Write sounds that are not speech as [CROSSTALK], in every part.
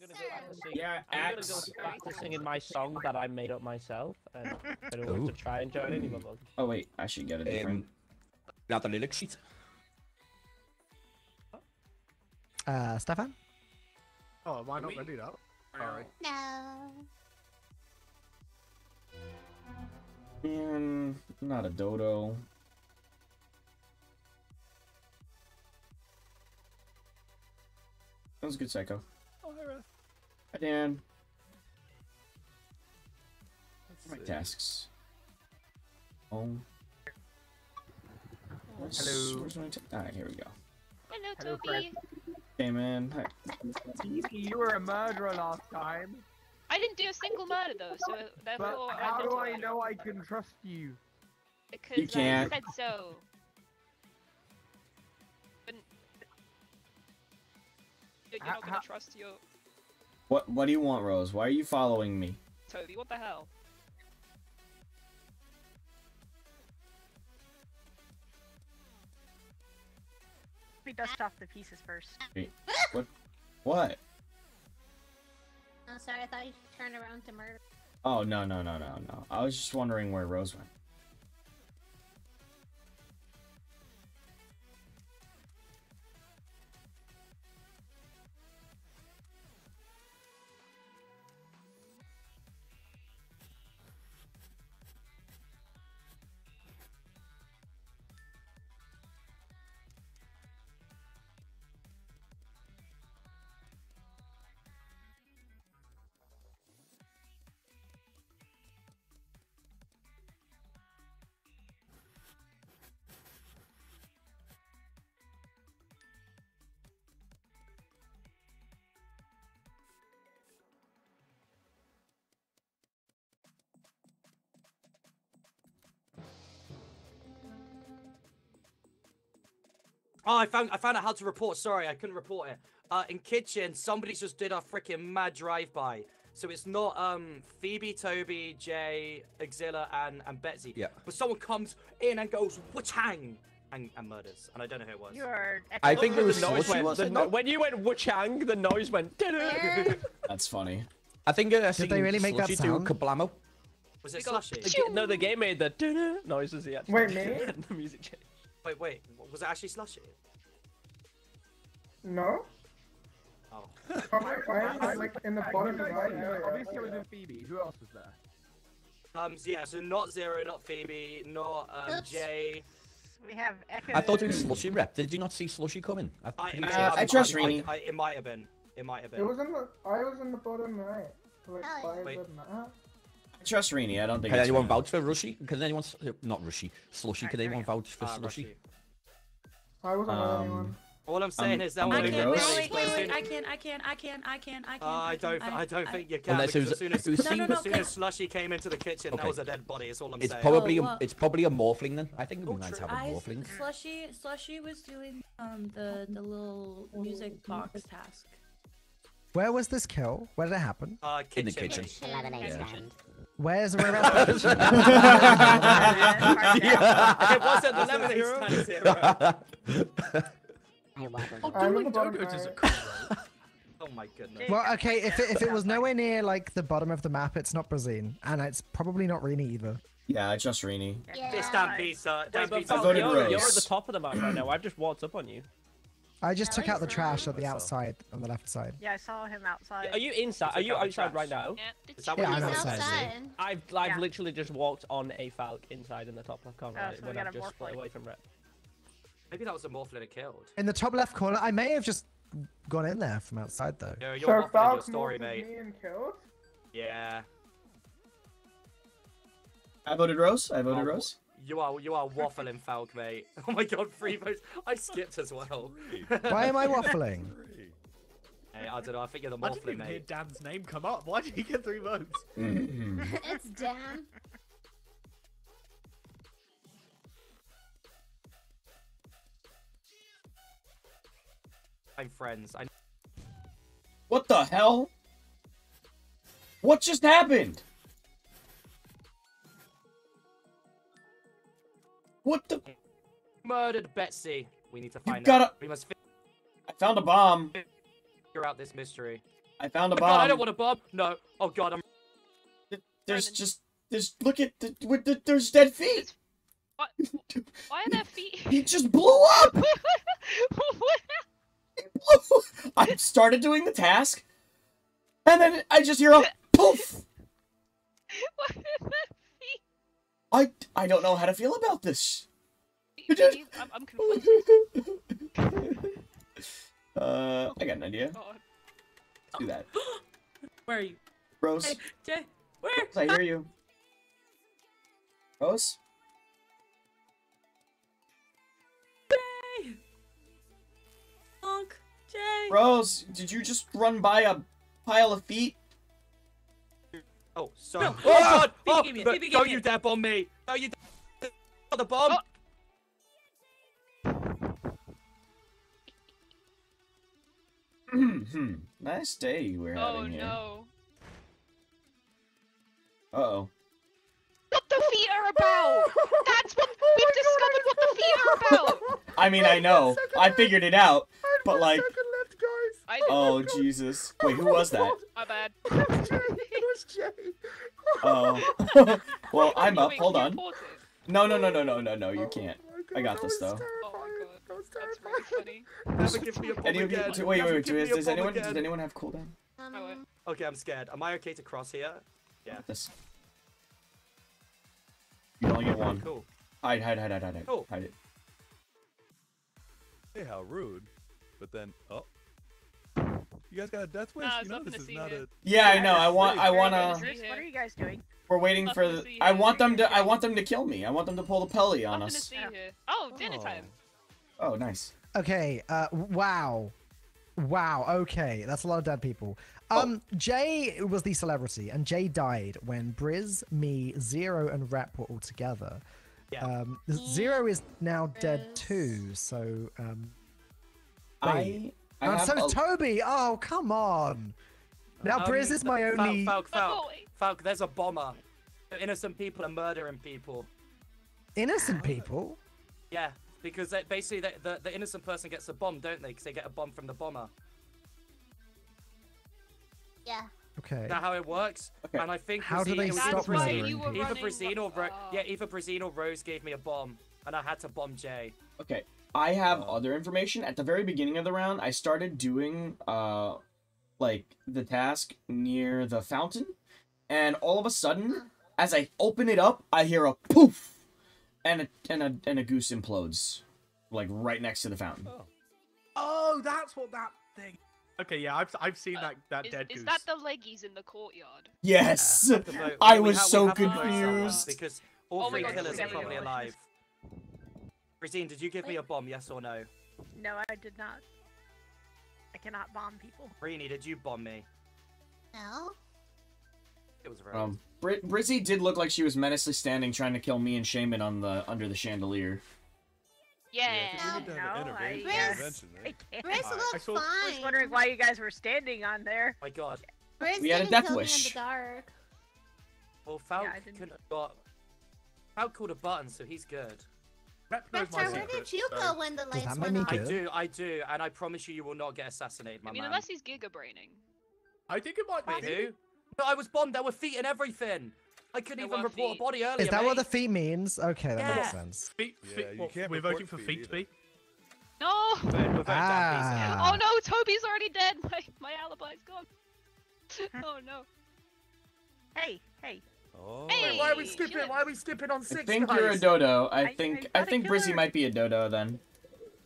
gonna go back to. Yeah, I'm gonna Axe. go back to singing my song that I made up myself, and I don't want to try and join in, you're welcome. Oh wait, I should get a different. Um, not the lyric sheet. Uh, Stefan? Oh, am I not ready now? Sorry. No. Man, not a dodo. That was a good psycho. Hey, Dan. My Let's see. tasks. Oh. Where's- Hello. Where's my ta- Alright, here we go. Hello, Hello, Toby. Hey, man. Hi. You were a murderer last time. I didn't do a single murder though, so But therefore how I do I know I can trust you? Because You can't. I said so. But you're How- not gonna how- trust your What What do you want, Rose? Why are you following me? Toby. What the hell? We dust off the pieces first. Wait, What? What? I'm oh, sorry, I thought you turned around to murder. Oh no no no no no! I was just wondering where Rose went. Oh, I found I found out how to report. Sorry, I couldn't report it. Uh, in kitchen, somebody just did a freaking mad drive-by. So it's not um Phoebe, Toby, Jay, Exilla, and and Betsy. Yeah. But someone comes in and goes wachang and, and murders, and I don't know who it was. You are. I think The it was noise went, was the no- when you went Wuchang, the noise went. That's funny. I think uh, Did they really make that Slushy sound? do Kablamo. Was it Slushy? No, the game made the "Da-da" noises. He actually Wait, [LAUGHS] the music changed. Wait, wait. Was it actually Slushy? No? Oh. I'm, I'm, I'm like in the bottom You guys right know, area. Obviously, it was in Phoebe. Who else was there? Um. so yeah. So not Zero, not Phoebe, not um, Jay. We have Echo. I thought it was Slushy rep. Did you not see Slushy coming? I, I, think I, it Uh, I trust Rini. I- it might have been. It might have been. It was in the. I was in the bottom right. Like Oh, by Wait. The map. I trust Rini. I don't think. Can it's anyone Rini. vouch for Rushy? Can anyone, uh, not Rushy, Slushy? Can anyone vouch for Ah, Slushy? Rushy. I wasn't um, anyone. All I'm saying Um, is that I'm when gonna it go- goes- Oh, wait, wait, wait, I can, I can, I can, I can, I can. Uh, I don't. can, I don't think you can Unless it because was- as soon as, it was as seen- No, soon no, as okay. Slushy came into the kitchen, that was a dead body. That's all I'm It's saying. probably a, Oh, what? it's probably a morphling then. I think it would Oh, be nice to have a I morphling. slushy slushy was doing um the the little music box task. Where was this kill? Where did it happen? Uh, In the kitchen. kitchen. Eliminate Yeah. Round. Where's whereabouts? it wasn't the lemonade stand zero. I wasn't. I'm in the Doing bottom donuts is a cool. [LAUGHS] Oh my goodness. well, okay, if it, if it was [LAUGHS] nowhere near like the bottom of the map, it's not Brazine, and it's probably not Rini either. Yeah, I trust Rini. Yeah. It's Dan Pizza. Dan Wait, but Pizza. I voted you're, you're at the top of the map right now. I've just walked up on you. I just took out the trash on the outside on the left side. Yeah, I saw him outside. Are you inside? Are you out the outside right now? Yeah. Is that Yeah, I'm outside. outside. I've I've Yeah. literally just walked on a Falc inside in the top left corner Oh, right, so when I've just split away from Rep. Maybe that was a morphlin it killed. In the top left corner, I may have just gone in there from outside though. Yo, you're So waffling your Falk story, morphed mate. me and killed? Yeah. I voted Rose. I voted Oh, Rose. You are you are waffling, Falk, mate. [LAUGHS] Oh my god, three votes. I skipped as well. Why am I [LAUGHS] waffling? Hey, I don't know. I think you're the I didn't morphlin, even hear mate. Dan's name come up. Why did he get three votes? [LAUGHS] Mhm. it's Dan. I'm friends. I What the hell? What just happened? What the? murdered Betsy. We need to You find gotta- out. We must. Fi- I found a bomb. figure out this mystery. I found a Oh, God, I don't want a bomb. No. Oh God, I'm. There's Brendan. just there's look at the, with the there's dead feet. What? [LAUGHS] Why are there feet? He just blew up. [LAUGHS] What? I started doing the task, and then I just hear a [LAUGHS] poof. Why are there feet? I I don't know how to feel about this. Feet? I'm, I'm conflicted. [LAUGHS] Uh, I got an idea. God. Do that, [GASPS] Where are you? Rose. Hey, Jay, where? Rose, I hear you. Rose. Jay! Honk, Jay! Rose, did you just run by a pile of feet? Oh, sorry. No. Oh God! Phoebe, Oh, give me it. no, don't me you it. dare bomb me! No, you dare not the bomb! Hmm. nice day we're Oh having here. Oh no. Uh oh. What the feet are about? That's what [LAUGHS] we've discovered. What the feet are about. I mean, I know. I figured it out, but like, Second left, guys. I [LAUGHS] oh Jesus! Wait, who was that? [LAUGHS] My bad. [LAUGHS] it was Jay. Oh. well, I'm up. Wait, Hold on. No, no, no, no, no, no, no. You can't. Oh I got this, though. Oh my god. That was That's terrifying. really funny. Never give me a bomb Any of you? again. Wait, wait, wait. Does, does bomb anyone? Does anyone have cooldown? Um, Okay, I'm scared. Am I okay to cross here? Yeah. This. You only get one. Cool. Hide, hide, hide, hide, hide, hide. Cool. Hide it. Hey, how rude. But then, oh. You guys got a death wish? Nah, you know this is not here. a... Yeah, I know. I want. I wanna. What are you guys doing? We're waiting for. The, I want them to. I want them to kill me. I want them to pull the pelly on Nothing to us. see. Oh, dinner Oh. time. Oh, nice. Okay, uh, wow. Wow, okay, that's a lot of dead people. Um, Jay was the celebrity, and Jay died when Briz, me, Zero, and Rep were all together. Yeah. Um, Zero is now dead too, so um, I. I and have so a- Toby. Oh, come on. Now Um, Briz is my Falk, only. Falk, Falk, Oh, wait. Falk, there's a bomber. Innocent people are murdering people. innocent people. Yeah, because they, basically the, the, the innocent person gets a bomb, don't they? Because they get a bomb from the bomber. Yeah. Okay. Is that how it works? Okay. And I think How do they stop That's murdering you were people? Either running. Brazil or Ro- Oh. yeah, either Brazil or Rose gave me a bomb, and I had to bomb Jay. Okay, I have other information. At the very beginning of the round, I started doing uh like the task near the fountain, and all of a sudden, as I open it up, I hear a poof, and a and a and a goose implodes, like right next to the fountain. Oh, that's what that thing. Okay, yeah, I've I've seen that that Is, dead is goose. that the leggies in the courtyard? Yes, We have to I we- we was have- so have to vote someone, confused. because all Oh my three God, killers are Brazil. probably alive. Brazil, did you give me a bomb? Yes or no? No, I did not. I cannot bomb people. Rini, did you bomb me? No. It was Rose. Um, Bri- Brizzy did look like she was menacingly standing, trying to kill me and Shaman on the under the chandelier. Yeah. Yeah, we need to have No, interve- I, intervention, I right? can't. Briz Alright, looked I saw- I was wondering why you guys were standing on there. my God. Briz We had a death kill me in the dark. Well, Falk I didn't- couldn't have got. Falk called a button, so he's good. Rep knows That's my where secret, did you so- go when the lights went me off? I do, I do, and I promise you, you will not get assassinated, my I mean, man. unless he's gigabraining. I think it might Wait, be. who? No, I was bombed. There were feet and everything. I couldn't There even were report feet. a body earlier. Is that what the feet means? Okay, that Yeah. makes sense. Feet, Yeah, feet, you what, can't we're report voting for feet feet to either. be. No. We're voting- we're voting down Ah. Oh no, Toby's already dead. [LAUGHS] My my alibi's gone. [LAUGHS] oh no. Hey, hey. Oh. Hey! Wait, why are we skipping? Why are we skipping on six? I six? think guys? you're a dodo. I I- think I I got think Brizzy might be a dodo then.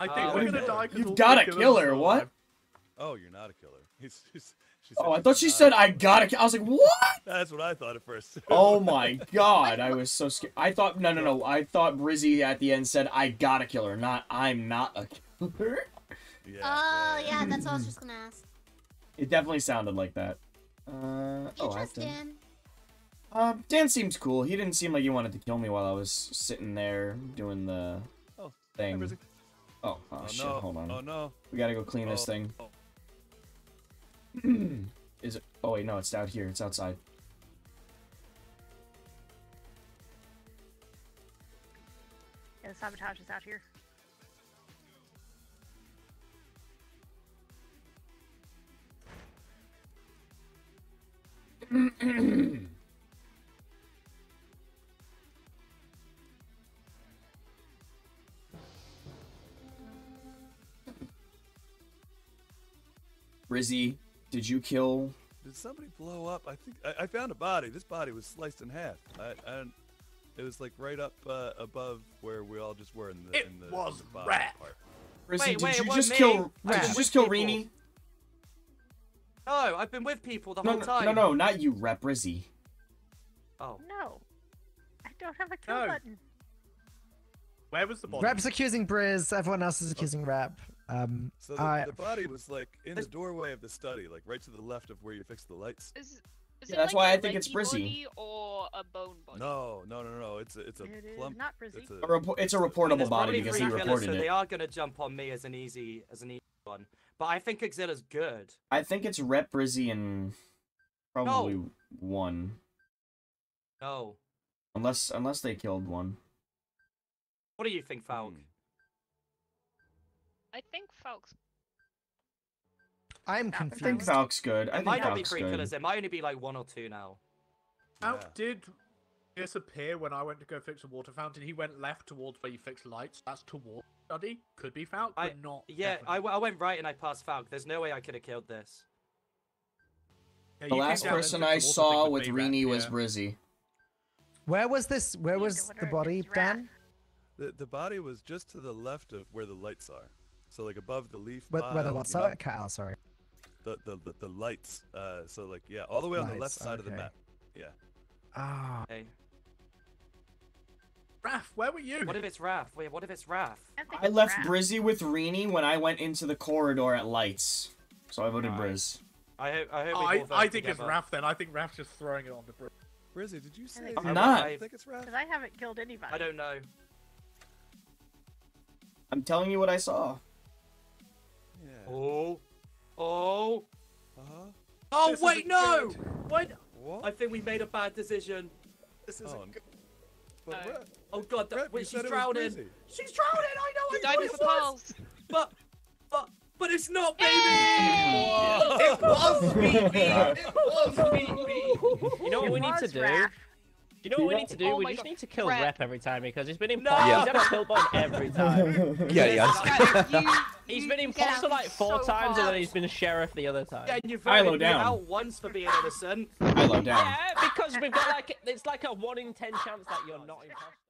I think Uh, we're You've- gonna die. 'cause you've all got three a killers killer, what? Oh, you're not a killer. [LAUGHS] He's, she's, Oh, I thought she said I got it. I was like, what? That's what I thought at first. [LAUGHS] Oh my god, I was so scared. I thought no, no, no. I thought Brizzy at the end said I got a killer, not I'm not a killer. [LAUGHS] Yeah, Oh, yeah, that's what I was just gonna ask. It definitely sounded like that. Uh, You oh, Uh, Dan seems cool. He didn't seem like he wanted to kill me while I was sitting there doing the Oh, thing. Brizzy. Oh, oh, Oh, shit! no. Hold on. Oh no. We gotta go clean this Oh, thing. oh. [CLEARS THROAT] Is it? Oh wait, no, it's out here. It's outside. Yeah, the sabotage is out here. [CLEARS THROAT] Rizzy, did you kill? Did somebody blow up? I think I, I found a body. This body was sliced in half. I, I it was like right up uh, above where we all just were in the. It in the, was in the Rat. part. Rizzy, Wait, did wait, it you wasn't just me. kill? I've Did you just kill people. Rini? No, I've been with people the No, whole no, time. no, no, not you, Rep Rizzy. Oh. No. I don't have a kill No. button. Where was the body? Rap's accusing Briz. Everyone else is accusing Rap. Um, So the, I, the body was like in the doorway of the study, like right to the left of where you fixed the lights. Is, is Yeah, that's like why a I think it's leggy Brizzy. body or a bone body? No, no, no, no. It's a, it's a It is plump. not Brizzy. It's a, A repo- it's a I mean, reportable body because he reported so it. they are gonna jump on me as an easy as an easy one. But I think Exilla's good. I think it's Rep Rizzy and probably one, No. unless unless they killed one. What do you think, Falk? Hmm. I think Falk's. I'm confused. I think confused. Valk's good. I It think might not be Valk's three good. killers. There might only be like one or two now. How Yeah. did disappear when I went to go fix a water fountain? He went left towards where you fix lights. That's towards study. Could be Falk, I- but not. Yeah, I, definitely. went right and I passed Falk. There's no way I could have killed this. Yeah, The last person I saw with me, Rat, Rini was yeah. Brizzy. Where was this? Where was the body. Dan? The, the body was just to the left of where the lights are. So like above the leaf Where, where the pile, what? you Sorry, know. Sorry. the, the, the, the lights. Uh, so like yeah, all the way on the left Lights, side of the map. Yeah. Ah, Okay. Raph, where were you? What if it's Raph? Wait, what if it's Raph? I, I it's left Rat. Brizzy with Rini when I went into the corridor at lights, so I voted Right. Briz. I hope. I hope. we I, I think it's together. Raph then. I think Rap's just throwing it on the bridge. Rizzy, did you say? think I'm not. I think it's Raph. Because I haven't killed anybody. I don't know. I'm telling you what I saw. Yeah. Oh. Oh. Uh huh. Oh This wait, no! good. What? What? I think we made a bad decision. This isn't Oh, good. But No. Oh god, that, Rep, wait, she's said it was drowning. She's drowning. I know. I Died thought it was. But, but, but it's not, baby. It was Sweet Pea. It was Sweet Pea. You know what It we need to do? Raph. You know what we need to do? Oh we just God. need to kill Rep. Rep every time because he's been No! imposter. He's had a kill button every [LAUGHS] time. Yeah, yeah. Right, you, He's you been get imposter like four so times and then he's been a sheriff the other time. Yeah, and you Ilo voted me down. out once for being innocent. I low down. Yeah, because we've got like it's like a one in ten chance that you're not imposter.